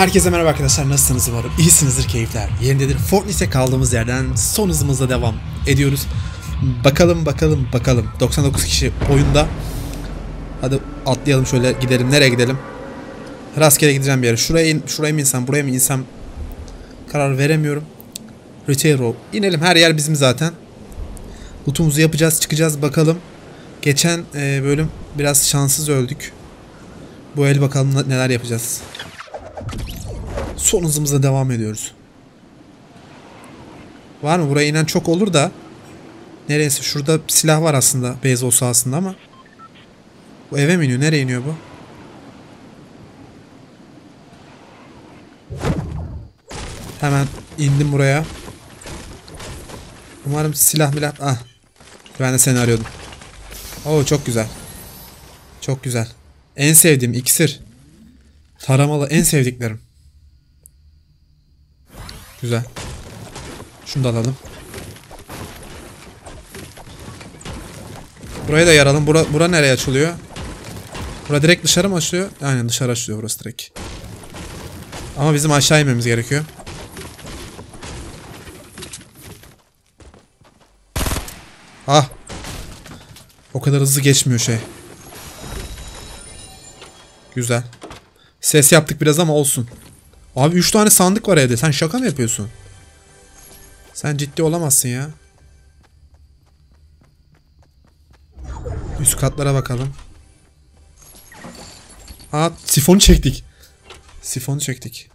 Herkese merhaba arkadaşlar nasılsınız umarım? İyisinizdir keyifler yerindedir. Fortnite'e kaldığımız yerden son hızımızla devam ediyoruz. Bakalım bakalım bakalım. 99 kişi oyunda. Hadi atlayalım şöyle gidelim. Nereye gidelim? Rastgele gideceğim bir yere. Şuraya, in, şuraya mı insem buraya mı insem Karar veremiyorum. Retail Row. İnelim her yer bizim zaten. Lootumuzu yapacağız çıkacağız bakalım. Geçen e, bölüm biraz şanssız öldük. Bu el bakalım neler yapacağız son hızımıza devam ediyoruz. Var mı? Buraya inen çok olur da. Neresi? Şurada silah var aslında. Beyzbol sahasında ama. Bu eve mi iniyor? Nereye iniyor bu? Hemen indim buraya. Umarım silah milah... Ah. Ben de seni arıyordum. Oo çok güzel. Çok güzel. En sevdiğim iksir. Taramalı en sevdiklerim. Güzel. Şunu da alalım. Burayı da yaralım. Bura, bura nereye açılıyor? Bura direkt dışarı mı açılıyor? Aynen dışarı açılıyor burası direkt. Ama bizim aşağı inmemiz gerekiyor. Ah. O kadar hızlı geçmiyor şey. Güzel. Ses yaptık biraz ama olsun. Abi 3 tane sandık var evde. Sen şaka mı yapıyorsun? Sen ciddi olamazsın ya. Üst katlara bakalım. Aa sifonu çektik. Sifonu çektik.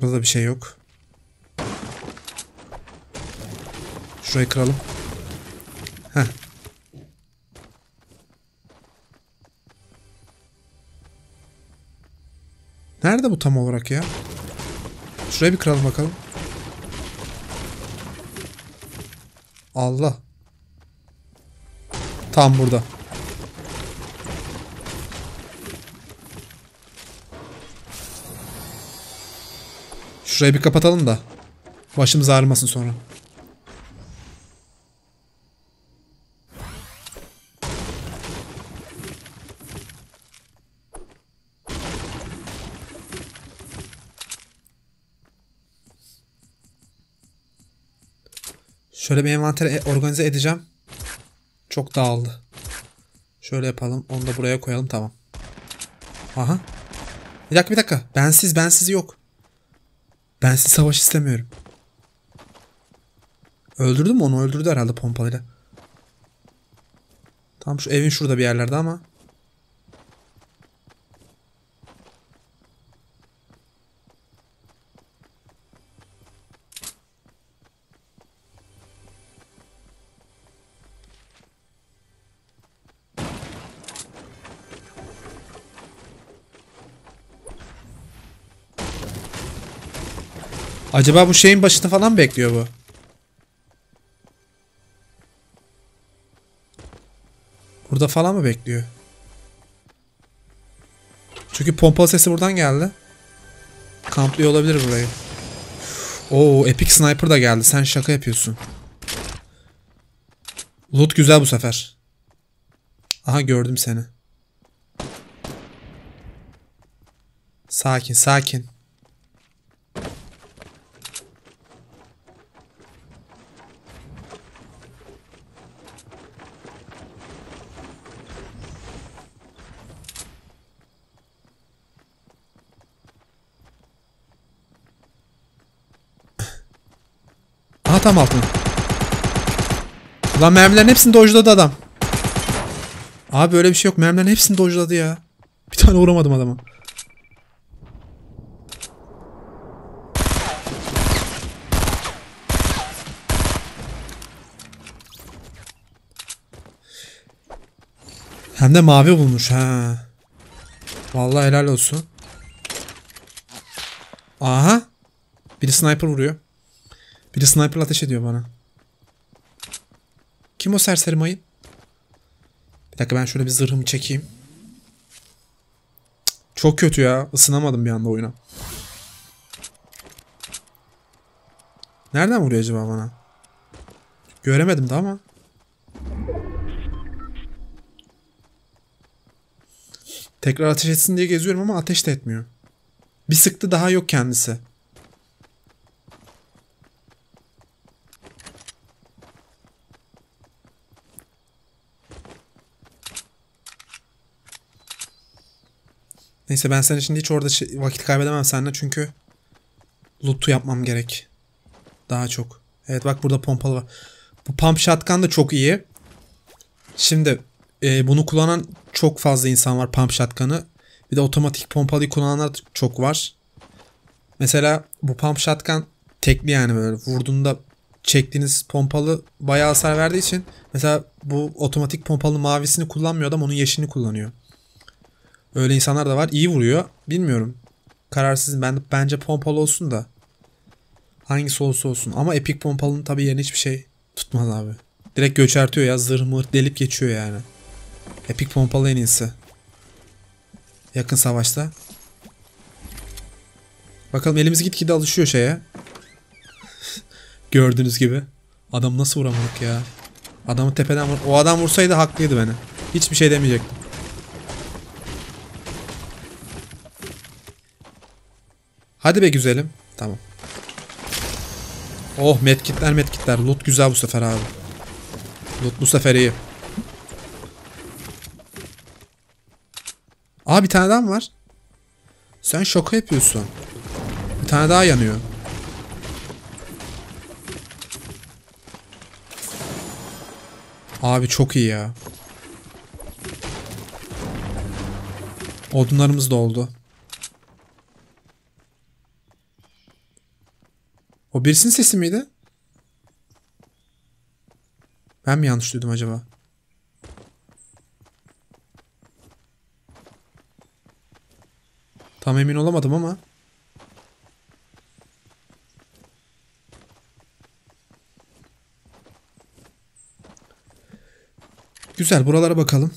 Burada bir şey yok. Şurayı kıralım. Nerede bu tam olarak ya? Şuraya bir kıralım bakalım. Allah. Tam burada. Şurayı bir kapatalım da. Başımız ağrımasın sonra. Şöyle bir envanteri e, organize edeceğim. Çok dağıldı. Şöyle yapalım. Onu da buraya koyalım. Tamam. Aha. Bir dakika bir dakika. Bensiz bensiz yok. Bensiz savaş istemiyorum. Öldürdü mü onu? Öldürdü herhalde pompalıyla. Tam şu evin şurada bir yerlerde ama. Acaba bu şeyin başında falan bekliyor bu? Burada falan mı bekliyor? Çünkü pompalı sesi buradan geldi. Kamplıyor olabilir burayı. Oo, Epic Sniper da geldi. Sen şaka yapıyorsun. Loot güzel bu sefer. Aha gördüm seni. Sakin, sakin. Tam altına. Ulan mermilerin hepsini dojladı adam. Abi öyle bir şey yok. Mermilerin hepsini dojladı ya. Bir tane vuramadım adama. Hem de mavi bulmuş ha. Vallahi helal olsun. Aha. Biri sniper vuruyor. Biri sniper ateş ediyor bana. Kim o serseri mayın? Bir dakika ben şöyle bir zırhımı çekeyim. Çok kötü ya. Isınamadım bir anda oyuna. Nereden vuruyor acaba bana? Göremedim de ama. Tekrar ateş etsin diye geziyorum ama ateş de etmiyor. Bir sıktı daha yok kendisi. Neyse ben senin şimdi hiç orada vakit kaybedemem seninle çünkü loot'u yapmam gerek. Daha çok. Evet bak burada pompalı var. Bu pump shotgun da çok iyi. Şimdi e, bunu kullanan çok fazla insan var pump shotgun'ı. Bir de otomatik pompalıyı kullananlar çok var. Mesela bu pump shotgun tekli yani böyle vurduğunda çektiğiniz pompalı bayağı hasar verdiği için mesela bu otomatik pompalı mavisini kullanmıyor adam onun yeşilini kullanıyor. Öyle insanlar da var. İyi vuruyor. Bilmiyorum. Kararsızım. Ben bence pompalı olsun da. Hangisi olsa olsun. Ama epik pompalının tabii yerine hiçbir şey tutmaz abi. Direkt göçertiyor ya. Zırh mırt delip geçiyor yani. Epik pompalı en iyisi. Yakın savaşta. Bakalım elimiz gitgide alışıyor şeye. Gördüğünüz gibi. Adam nasıl vuramadık ya. Adamı tepeden vur. O adam vursaydı haklıydı beni. Hiçbir şey demeyecektim. Hadi be güzelim. Tamam. Oh medkitler medkitler. Loot güzel bu sefer abi. Loot bu sefer iyi. Aa bir tane daha var? Sen şaka yapıyorsun. Bir tane daha yanıyor. Abi çok iyi ya. Odunlarımız da oldu. O birisinin sesi miydi? Ben mi yanlış duydum acaba? Tam emin olamadım ama. Güzel buralara bakalım.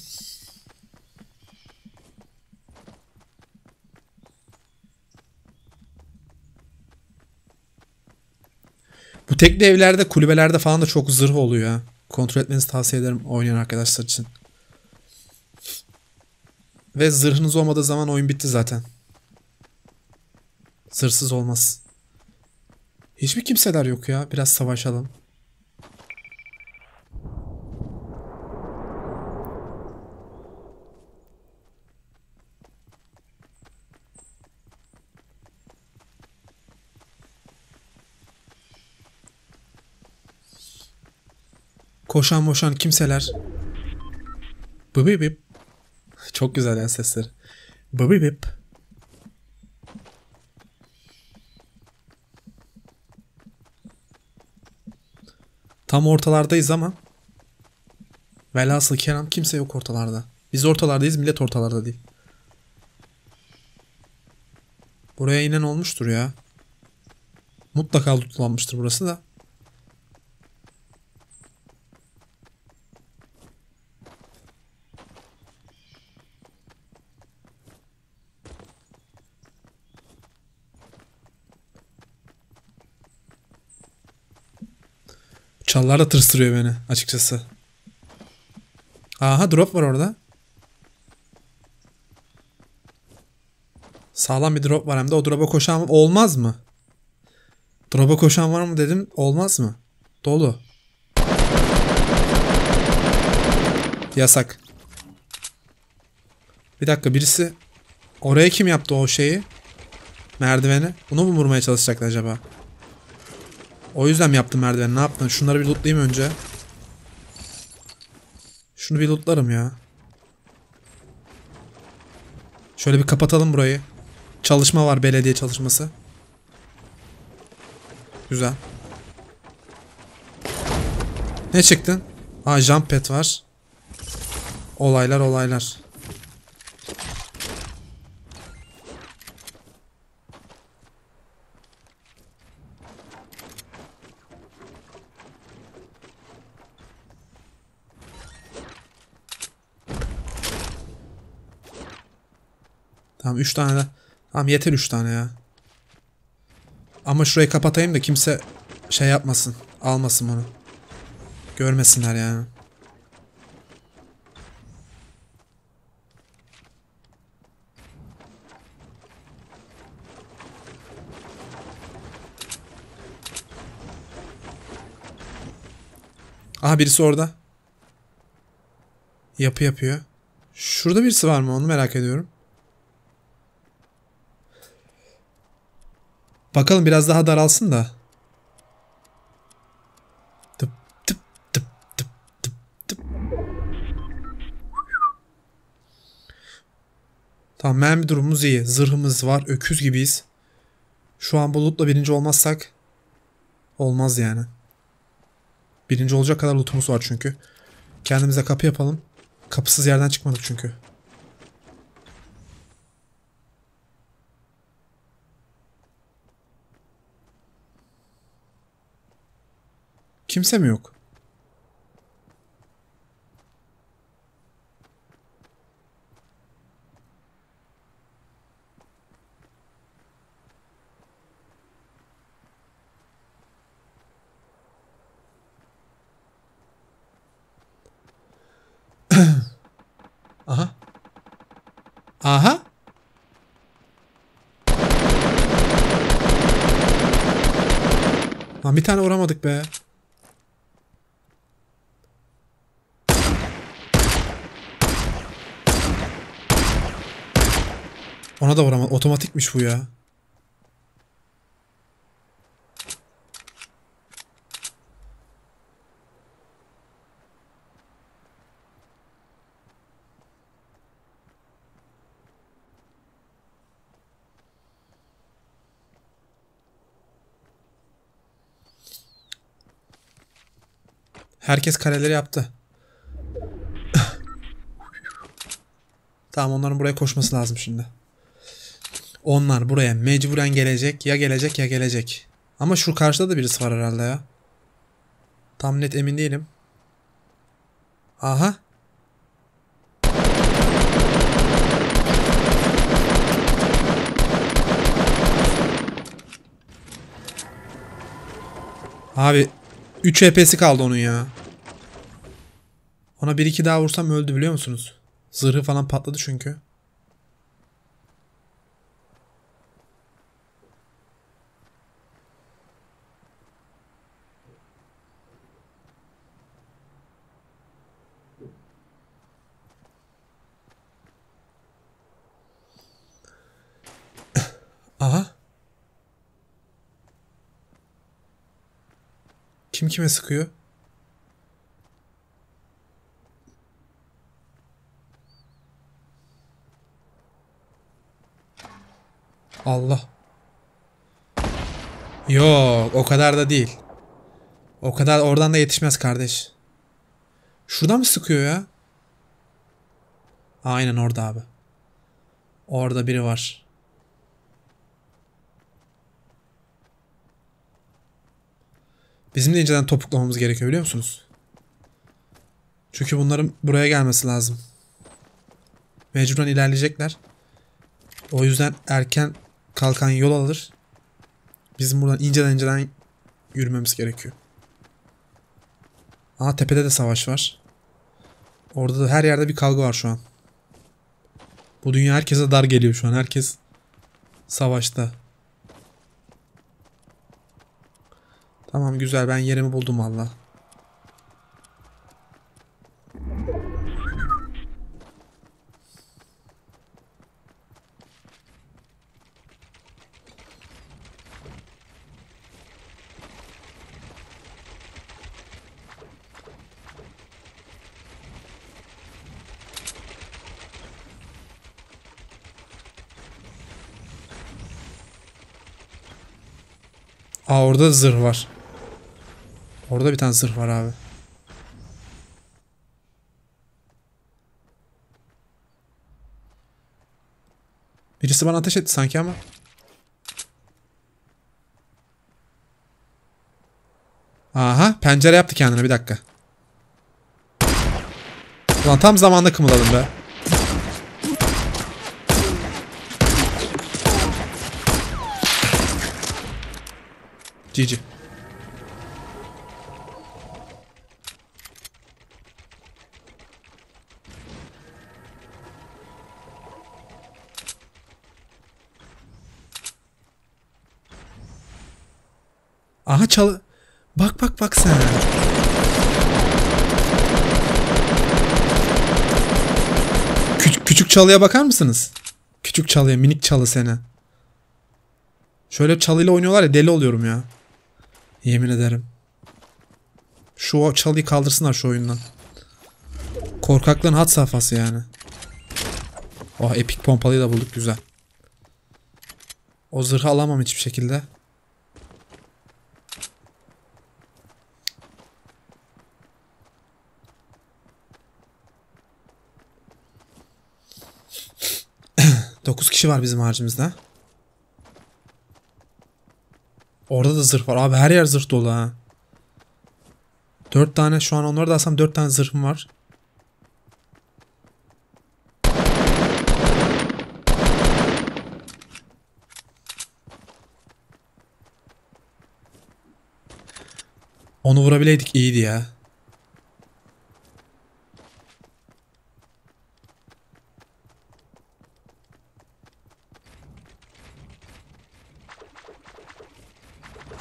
Bu tekli evlerde, kulübelerde falan da çok zırh oluyor. Kontrol etmenizi tavsiye ederim oynayan arkadaşlar için. Ve zırhınız olmadığı zaman oyun bitti zaten. Zırhsız olmaz. Hiçbir kimseler yok ya. Biraz savaşalım. Koşan moşan kimseler. Bıbı bip. Çok güzel ya sesleri. Bıbı bip. Tam ortalardayız ama velhasıl kelam kimse yok ortalarda. Biz ortalardayız millet ortalarda değil. Buraya inen olmuştur ya. Mutlaka tutlanmıştır burası da. Çallar da tırstırıyor beni açıkçası. Aha drop var orada. Sağlam bir drop var hem de o drop'a koşan olmaz mı? Drop'a koşan var mı dedim olmaz mı? Dolu. Yasak. Bir dakika birisi oraya kim yaptı o şeyi? Merdiveni. Bunu mu vurmaya çalışacaklar acaba? O yüzden mi yaptım merdiveni? Ne yaptın? Şunları bir lootlayayım önce. Şunu bir lootlarım ya. Şöyle bir kapatalım burayı. Çalışma var belediye çalışması. Güzel. Ne çıktın? Aa jump pad var. Olaylar olaylar. Tamam 3 tane de. Tamam yeter 3 tane ya. Ama şurayı kapatayım da kimse şey yapmasın. Almasın bunu. Görmesinler yani. Aha birisi orada. Yapı yapıyor. Şurada birisi var mı onu merak ediyorum. Bakalım biraz daha daralsın da. Tıp tıp tıp tıp tıp tıp. Tamam mermi durumumuz iyi. Zırhımız var. Öküz gibiyiz. Şu an bulutla birinci olmazsak olmaz yani. Birinci olacak kadar lootumuz var çünkü. Kendimize kapı yapalım. Kapısız yerden çıkmadık çünkü. Kimse mi yok? Aha. Aha. Lan bir tane vuramadık be. Ona da vuramadım. Otomatikmiş bu ya. Herkes kareleri yaptı. tamam onların buraya koşması lazım şimdi. Onlar buraya mecburen gelecek. Ya gelecek ya gelecek. Ama şu karşıda da birisi var herhalde ya. Tam net emin değilim. Aha. Abi 3 HP'si kaldı onun ya. Ona 1-2 daha vursam öldü biliyor musunuz? Zırhı falan patladı çünkü. Aha. Kim kime sıkıyor? Allah. Yok o kadar da değil. O kadar oradan da yetişmez kardeş. Şuradan mı sıkıyor ya? Aynen orada abi. Orada biri var. Bizim de inceden topuklamamız gerekiyor biliyor musunuz? Çünkü bunların buraya gelmesi lazım. Mecburen ilerleyecekler. O yüzden erken kalkan yol alır. Bizim buradan inceden inceden yürümemiz gerekiyor. Aa tepede de savaş var. Orada da her yerde bir kavga var şu an. Bu dünya herkese dar geliyor şu an. Herkes savaşta. Tamam güzel ben yerimi buldum valla. Aa orada da zırh var. Orada bir tane zırh var abi. Birisi bana ateş etti sanki ama. Aha pencere yaptı kendine bir dakika. Ulan tam zamanda kımıldadım be. GG. çal... Bak bak bak sen. Küç küçük çalıya bakar mısınız? Küçük çalıya minik çalı seni. Şöyle çalıyla oynuyorlar ya deli oluyorum ya. Yemin ederim. Şu çalıyı kaldırsınlar şu oyundan. Korkaklığın hat safhası yani. Oh epik pompalıyı da bulduk güzel. O zırhı alamam hiçbir şekilde. Dokuz kişi var bizim harcımızda. Orada da zırh var. Abi her yer zırh dolu ha. Dört tane şu an onları da alsam dört tane zırhım var. Onu vurabileydik iyiydi ya.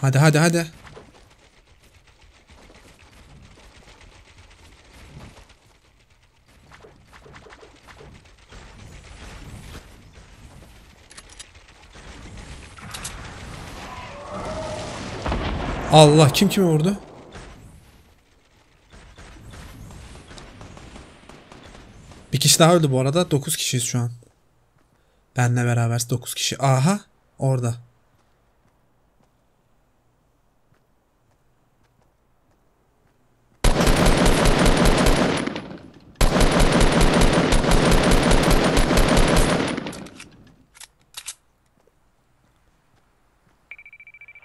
Hadi hadi hadi. Allah kim kimi vurdu? Bir kişi daha öldü bu arada. 9 kişiyiz şu an. Benle beraber 9 kişi. Aha orada.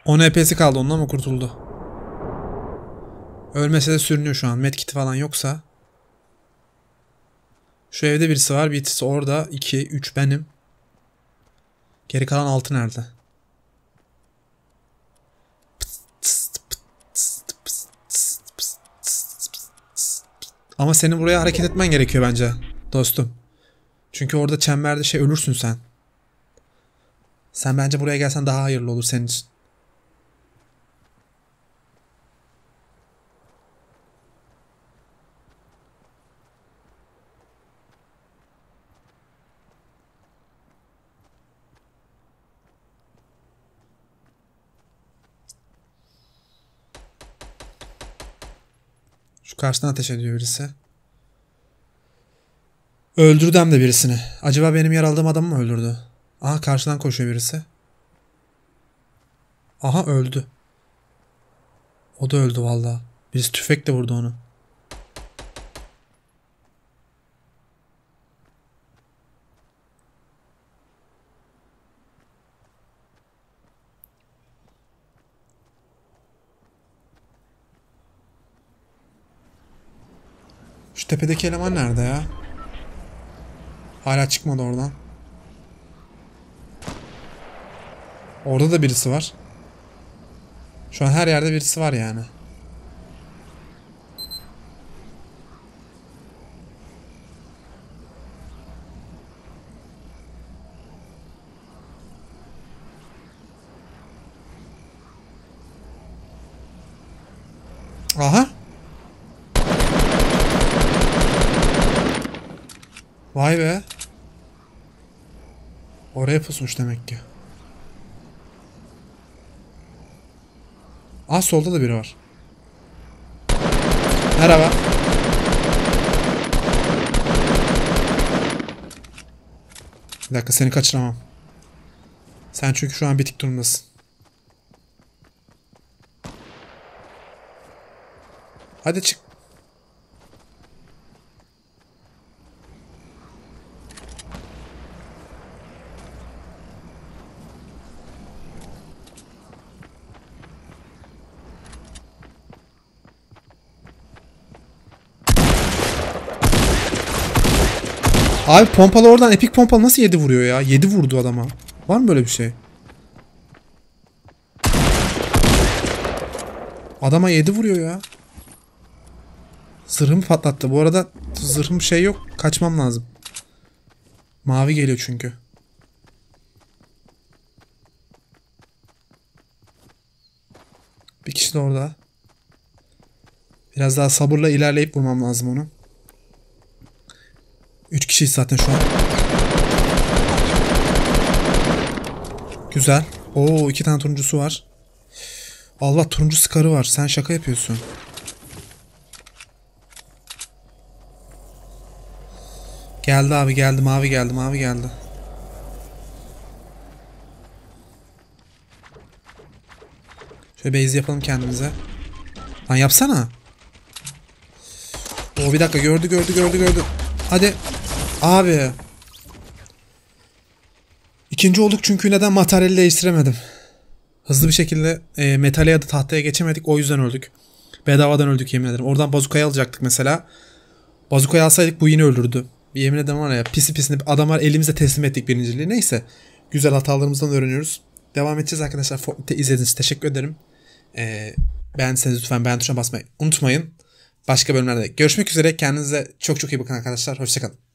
Onun EP'si kaldı ondan mı kurtuldu? Ölmese de sürünüyor şu an. Medkit falan yoksa. Şu evde birisi var. Birisi orada. 2, 3 benim. Geri kalan 6 nerede? Ama senin buraya hareket etmen gerekiyor bence. Dostum. Çünkü orada çemberde şey ölürsün sen. Sen bence buraya gelsen daha hayırlı olur senin için. Karşıdan ateş ediyor birisi. Öldürdü hem de birisini. Acaba benim yer aldığım adamı mı öldürdü? Aha karşıdan koşuyor birisi. Aha öldü. O da öldü valla. Birisi tüfekle vurdu onu. Tepedeki eleman nerede ya? Hala çıkmadı oradan. Orada da birisi var. Şu an her yerde birisi var yani. Aha. Vay be. Oraya pusmuş demek ki. Aa solda da biri var. Merhaba. Bir dakika seni kaçıramam. Sen çünkü şu an bitik durumdasın. Hadi çık. Abi pompalı oradan epik pompalı nasıl 7 vuruyor ya? 7 vurdu adama. Var mı böyle bir şey? Adama 7 vuruyor ya. Zırhımı patlattı. Bu arada zırhım şey yok. Kaçmam lazım. Mavi geliyor çünkü. Bir kişi de orada. Biraz daha sabırla ilerleyip vurmam lazım onu. 3 kişiyiz zaten şu an. Güzel. Oo iki tane turuncusu var. Allah turuncu skarı var. Sen şaka yapıyorsun. Geldi abi geldi mavi geldi mavi geldi. Şöyle base yapalım kendimize. Lan yapsana. O bir dakika gördü gördü gördü gördü. Hadi. Abi. İkinci olduk çünkü neden materyali değiştiremedim. Hızlı bir şekilde e, metale ya da tahtaya geçemedik o yüzden öldük. Bedavadan öldük yemin ederim. Oradan bazukayı alacaktık mesela. Bazukayı alsaydık bu yine öldürdü. Yemin ederim var ya pisi pisini adamlar elimize teslim ettik birinciliği. Neyse. Güzel hatalarımızdan öğreniyoruz. Devam edeceğiz arkadaşlar. Fortnite'te izlediğiniz için teşekkür ederim. Ee, beğendiyseniz lütfen beğen tuşuna basmayı unutmayın. Başka bölümlerde görüşmek üzere. Kendinize çok çok iyi bakın arkadaşlar. Hoşçakalın.